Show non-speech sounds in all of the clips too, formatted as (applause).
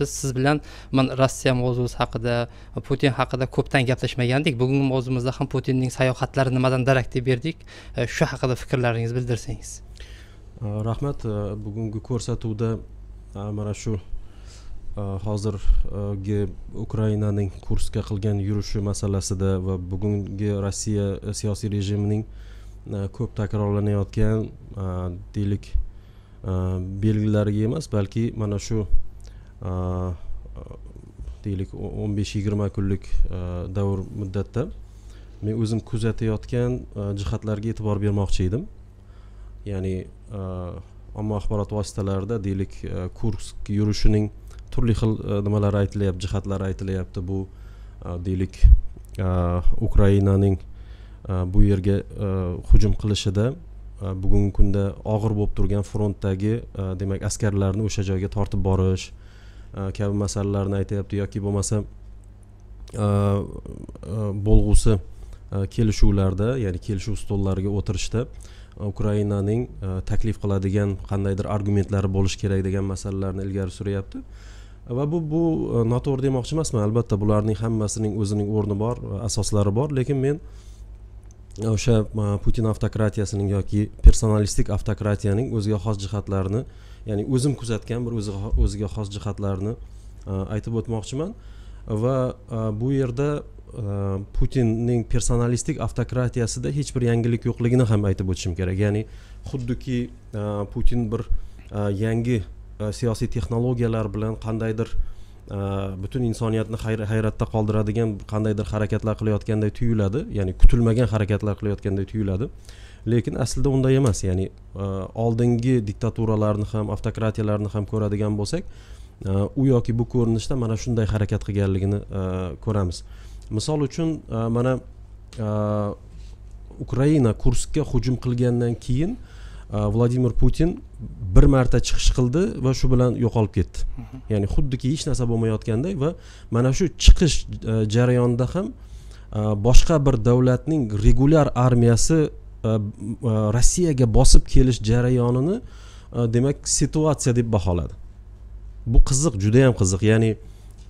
biz siz bilan man rossiya mavzusi haqida putin haqida ko'pdan gaplashmagandik. Bugungi mavzumizda ham putinning sayohatlari nimadan darak deb berdik. E, shu haqida fikrlaringizni bildirsangiz. E, rahmat. E, bugungi ko'rsatuvda mana shu hozirgi ukrainaning kursga qilgan yurishi masalasida va bugungi rossiya siyosiy rejimining ko'p takrorlanayotgan deylik belgilariga emas balki mana shu Э, deylik o'n besh yigirma kunlik э, davr muddatda men o'zim kuzatayotgan э, jihatlarga e'tibor bermoqchi edim. Ya'ni ommaviy axborot vositalarida deylik kursk yurishining turli xil e, nimalar aytilyapti jihatlari aytilyapti. Bu e, deylik e, ukrainaning bu yerga hujum qilishida bugungi kunda og'ir bo'lib turgan frontdagi demak askarlarni o'sha joyga tortib borish Э, kabi masalalarni aytyapti yoki bo'lmasa э, э, bo'lg'usi kelishuvlarda ya'ni kelishuv stollariga o'tirishda ukrainaning taklif qiladigan qandaydir argumentlari bo'lishi kerak degan masalalarni ilgari suryapti. Va bu bu e, noto'g'ri demoqchi emasman. Albatta bularning hammasining o'zining o'rni bor asoslari bor. Lekin men o'sha e, putin avtokratiyasining yoki personalistik avtokratiyaning o'ziga xos jihatlarini ya'ni o'zim kuzatgan bir o'ziga xos jihatlarini e, aytib o'tmoqchiman. Va e, bu yerda putinning personalistik avtokratiyasida hech bir yangilik yo'qligini ham aytib o'tishim kerak. Ya'ni xuddiki putin bir yangi siyosiy texnologiyalar bilan qandaydir butun insoniyatni hayratda qoldiradigan qandaydir harakatlar qilayotganday tuyuladi. Ya'ni kutilmagan harakatlar qilayotganday tuyuladi. Lekin aslida unday emas. Ya'ni e, oldingi diktaturalarni ham avtokratiyalarni ham ko'radigan bo'lsak e, u yoki bu ko'rinishda mana shunday harakat qilganligini e, ko'ramiz. Misol uchun mana ukraina kurskka hujum qilgandan keyin vladimir putin bir marta chiqish qildi va shu bilan yo'qolib ketdi. Ya'ni xuddiki hech narsa bo'lmayotganday va mana shu chiqish jarayonida ham boshqa bir davlatning regulyar armiyasi Э, э, rossiyaga bosib kelish jarayonini э, demak situatsiya deb baholadi. Bu qiziq juda yam qiziq. Ya'ni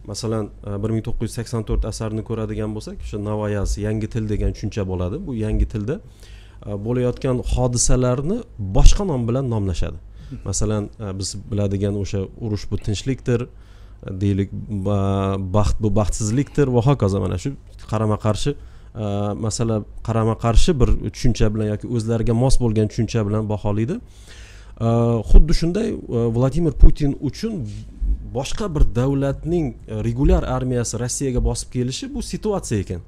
masalan bir ming to'qqiz yuz sakson to'rt asarni ko'radigan bo'lsak o'sha navoyas yangi til degan tushuncha bo'ladi. Bu yangi tilda E, bo'layotgan hodisalarni boshqa nom bilan nomlashadi. Masalan e, biz biladigan o'sha urush bu tinchlikdir e, deylik baxt bu baxtsizlikdir. Va hokazo mana shu qarama qarshi masala qarama qarshi bir tushuncha bilan yoki o'zlariga mos bo'lgan tushuncha bilan baholaydi xuddi shunday vladimir putin uchun boshqa bir davlatning regulyar armiyasi rossiyaga bosib kelishi bu situatsiya ekan.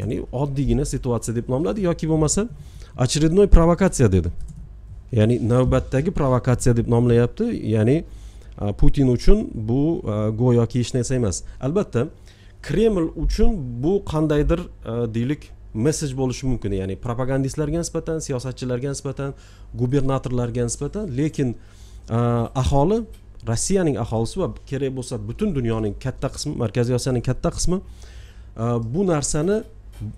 Ya'ni oddiygina situatsiya deb nomladi yoki bo'lmasa очередной provokatsiya dedi. Ya'ni navbatdagi provokatsiya deb nomlayapti. Ya'ni putin uchun bu go'yoki hech narsa emas. Albatta kreml uchun bu qandaydir deylik messej bo'lishi mumkin. Ya'ni propagandistlarga nisbatan siyosatchilarga nisbatan gubernatorlarga nisbatan. Lekin aholi rossiyaning aholisi va kerak bo'lsa butun dunyoning katta qismi markaziy osiyoning katta qismi bu narsani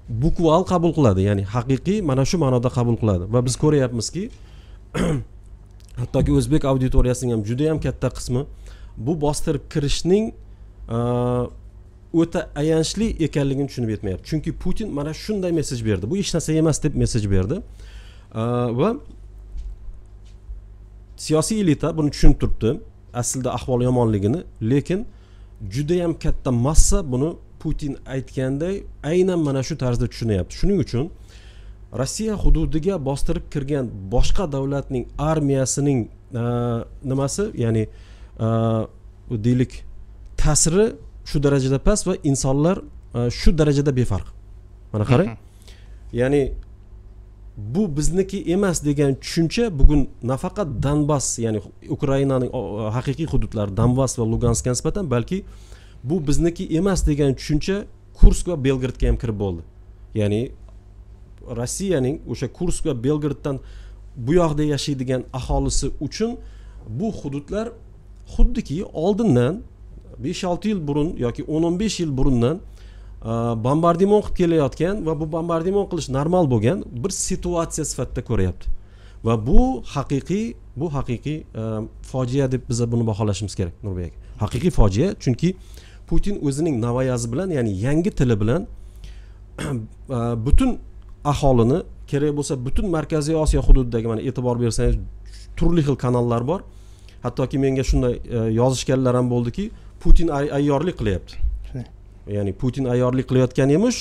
bukual qabul qiladi. Ya'ni haqiqiy mana shu ma'noda qabul qiladi. Va biz ko'ryapmizki (clears throat) hattoki o'zbek auditoriyasining ham juda yam katta qismi bu bostirib kirishning o'ta ayanchli ekanligini tushunib yetmayapti. Chunki putin mana shunday messej berdi. Bu hech narsa emas deb messej berdi. Va siyosiy elita buni tushunib turibdi. Aslida ahvol yomonligini. Lekin judayam katta massa buni putin aytganday aynan mana shu tarzda tushunyapti. Shuning uchun rossiya hududiga bostirib kirgan boshqa davlatning armiyasining nimasi ya'ni deylik ta'siri shu darajada past va insonlar e, shu darajada befarq. Mana qarang ya'ni bu bizniki emas degan tushuncha bugun nafaqat donbass ya'ni ukrainaning haqiqiy hududlari donbass va luganskka nisbatan balki bu bizniki emas degan tushuncha kursk va belgradga ham kirib bo'ldi. Ya'ni rossiyaning o'sha kursk va belgraddan bu yoqda yashaydigan aholisi uchun bu hududlar xuddiki oldindan besh olti yil burun yoki o'n o'n besh yil burundan bombardimon qilib kelayotgan va bu bombardimon qilish normal bo'lgan bir situatsiya sifatida ko'ryapti. Va bu haqiqiy bu haqiqiy fojia deb biza buni baholashimiz kerak nurbek aka. Haqiqiy fojia chunki putin o'zining novoyazi bilan ya'ni yangi tili bilan (clears throat) butun aholini kerak bo'lsa butun markaziy osiyo hududidagi mana e'tibor bersangiz turli xil kanallar bor. Hattoki menga shunday e, yozishganlar ham bo'ldiki putin ayyorlik qilyapti. Ya'ni putin ayyorlik qilayotgan emish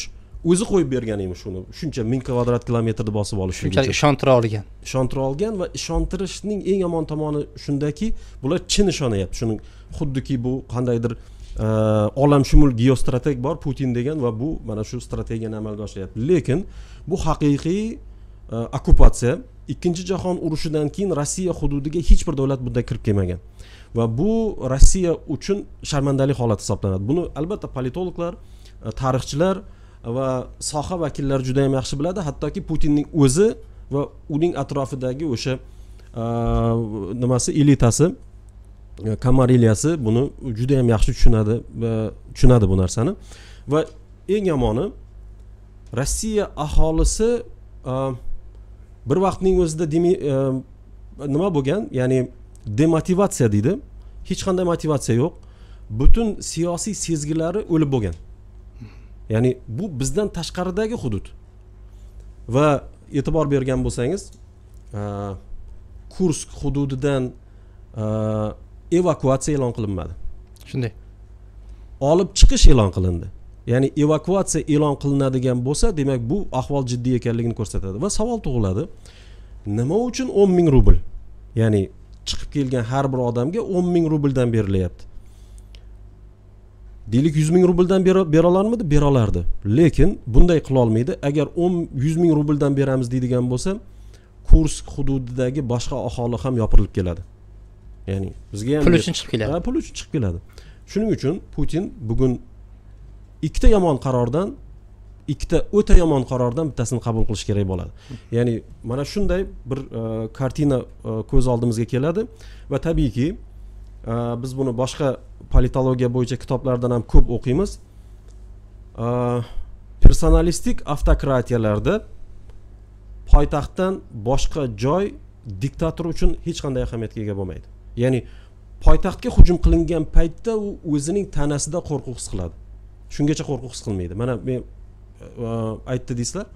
o'zi qo'yib bergan emish uni. Shuncha ming kvadrat kilometrni bosib olish shunchalik ishontira olgan. Ishontira olgan va ishontirishning eng yomon tomoni shundaki bular chin ishonyapti shuni xuddiki bu qandaydir olamshumul geostrateg bor putin degan va bu mana shu strategiyani amalga oshiryapti. Lekin bu haqiqiy e, okkupatsiya ikkinchi jahon urushidan keyin rossiya hududiga hech bir davlat bunday kirib kelmagan. Va bu rossiya uchun sharmandalik holat hisoblanadi. Buni albatta politologlar e, tarixchilar va soha vakillari juda yam yaxshi biladi. Hattoki putinning o'zi va uning atrofidagi o'sha e, nimasi elitasi kamariliyasi buni juda yam yaxshi tushunadi va tushunadi bu narsani. Va eng yomoni rossiya aholisi e, bir vaqtning o'zida e, nima bo'lgan? Ya'ni demotivatsiya deydi. Hech qanday motivatsiya yo'q. Butun siyosiy sezgilari o'lib bo'lgan. Ya'ni bu bizdan tashqaridagi hudud. Va e'tibor bergan bo'lsangiz e, kursk hududidan evakuatsiya e'lon qilinmadi. Shunday. Olib chiqish e'lon qilindi. Ya'ni evakuatsiya e'lon qilinadigan bo'lsa demak bu ahvol jiddiy ekanligini ko'rsatadi. Va savol tug'iladi. Nima uchun o'n ming rubl? Ya'ni chiqib kelgan har bir odamga o'n ming rubldan berilyapti. Deylik yuz ming rubldan bera olarmidi bera olardi lekin bunday qilolmaydi agar o'n yuz ming rubldan beramiz deydigan bo'lsa kursk hududidagi boshqa aholi ham yopirilib keladi ya'ni bizga ham pul uchun chiqib keladi. Pul uchun chiqib keladi. Shuning uchun putin bugun ikkita yomon qarordan ikkita o'ta yomon qarordan bittasini qabul qilish kerak bo'ladi. Ya'ni mana shunday bir uh, kartina uh, ko'z oldimizga keladi va tabiiyki uh, biz buni boshqa politologiya bo'yicha kitoblardan ham ko'p o'qiymiz. Personalistik avtokratiyalarda poytaxtdan boshqa joy diktator uchun hech qanday ahamiyatga ega bo'lmaydi ya'ni poytaxtga hujum qilingan paytda u o'zining tanasida qo'rquv his qiladi. Shungacha qo'rquv his qilmaydi. Mana men e, e, aytdi deysizlar.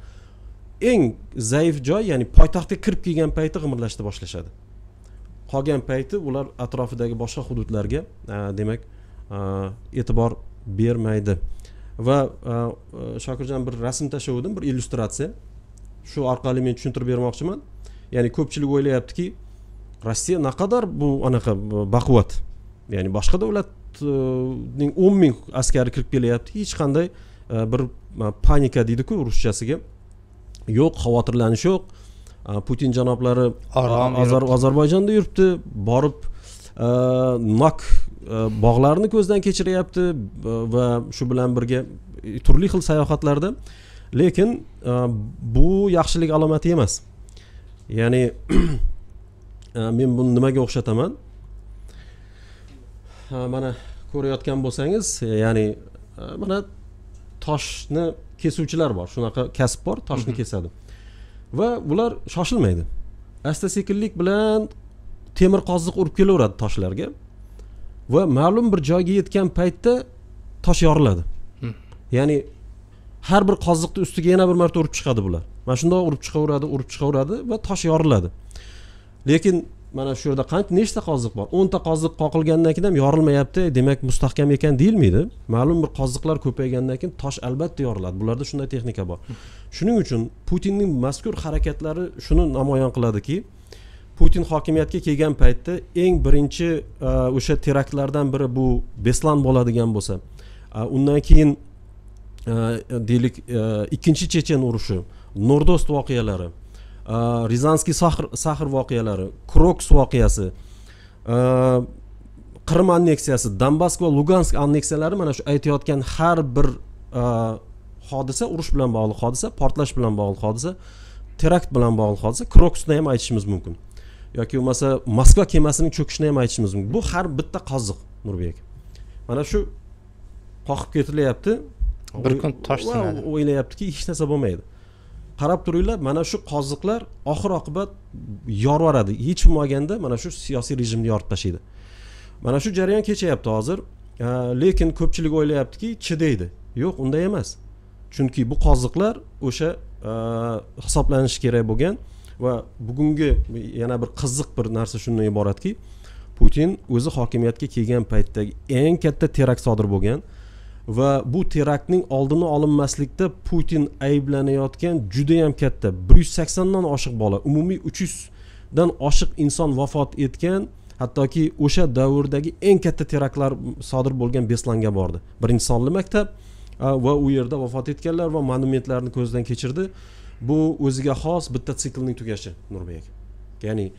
Eng zaif joy ya'ni poytaxtga kirib kelgan payti g'imirlashni boshlashadi. Qolgan payti ular atrofidagi boshqa hududlarga e, demak e'tibor bermaydi. Va shokirjon bir rasm tashlavdim bir illyustratsiya. Shu orqali men tushuntirib bermoqchiman. Ya'ni ko'pchilik o'ylayaptiki rossiya naqadar bu anaqa baquvvat ya'ni boshqa davlat ning o'n ming askari kirib kelyapti. Hech qanday e, bir panika deydiku ruschasiga. Yo'q xavotirlanish yo'q. Putin janoblari orom ozarbayjonda yuribdi. Borib e, nok e, bog'larini ko'zdan kechiryapti va shu bilan birga turli xil sayohatlarda. Lekin bu yaxshilik alomati emas. Ya'ni (clears throat) men buni nimaga o'xshataman? Mana ko'rayotgan bo'lsangiz ya'ni mana toshni kesuvchilar bor. Shunaqa kasb bor toshni mhm. kesadi. Va ular shoshilmaydi. Asta sekinlik bilan temir qoziq urib kelaveradi toshlarga. Va ma'lum bir joyga yetgan paytda tosh yoriladi. Hmm. ya'ni har bir qoziqni ustiga yana bir marta urib chiqadi bular. Mana shundoq urib chiqaveradi urib chiqaveradi va tosh yoriladi lekin mana shu yerda qancha nechta qoziq bor? O'nta qoziq qoqilgandan keyin ham yorilmayapti demak mustahkam ekan deyilmaydi. Ma'lum bir qoziqlar ko'paygandan keyin tosh albatta yoriladi. Bularda shunday texnika bor. Shuning uchun putinning mazkur harakatlari shuni namoyon qiladiki putin hokimiyatga kelgan paytda eng birinchi e, o'sha teraktlardan biri bu beslan bo'ladigan bo'lsa e, undan keyin e, deylik ikkinchi chechen urushi nordost voqealari rizanskiy sahr sahr voqealari kroks voqeasi qrim anneksiyasi donbass va lugansk anneksiyalari mana shu aytayotgan har bir hodisa urush bilan bog'liq hodisa portlash bilan bog'liq hodisa terakt bilan bog'liq hodisa kroksni ham aytishimiz mumkin. Yoki bo'lmasa moskva kemasining cho'kishini ham aytishimiz mumkin. Bu har bitta qoziq nurbek. Mana shu qoqib ketilyapti. Bir kun tosh o'ylayaptiki hech narsa bo'lmaydi qarab turinglar mana shu qoziqlar oxir oqibat yorib yuboradi. Hech bo'lmaganda mana shu siyosiy rejimni yorib tashlaydi. Mana shu jarayon kechayapti hozir. Lekin ko'pchilik o'ylayaptiki chidaydi yo'q unday emas. Chunki bu qoziqlar o'sha hisoblanishi kerak bo'lgan va bugungi yana bir qiziq bir narsa shundan iboratki putin o'zi hokimiyatga kelgan paytdagi eng katta terakt sodir bo'lgan va bu teraktning oldini olinmaslikda putin ayblanayotgan judayam katta. Bir yuz saksondan oshiq bola umumiy uch yuzdan oshiq inson vafot etgan hattoki o'sha davrdagi eng katta teraktlar sodir bo'lgan beslanga bordi. Birinchi sonli maktab va u yerda vafot etganlar va monumentlarni ko'zdan kechirdi. Bu o'ziga xos bitta siklning tugashi nurbek. Ya'ni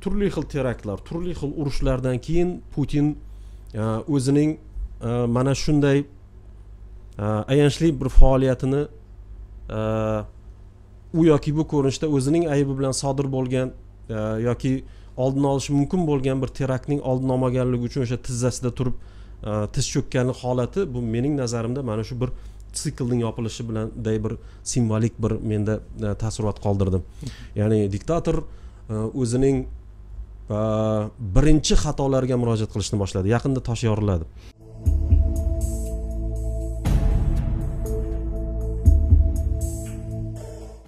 turli xil teraktlar turli xil urushlardan keyin putin o'zining mana shunday ayanchli bir faoliyatini u yoki bu ko'rinishda o'zining aybi bilan sodir bo'lgan yoki oldini olish mumkin bo'lgan bir teraktning oldini olmaganligi uchun o'sha tizzasida turib tiz cho'kkani holati bu mening nazarimda mana shu bir siklning yopilishi bilanday bir simvolik bir menda taassurot qoldirdi ya'ni diktator o'zining birinchi xatolarga murojaat qilishni boshladi yaqinda tosh yoriladi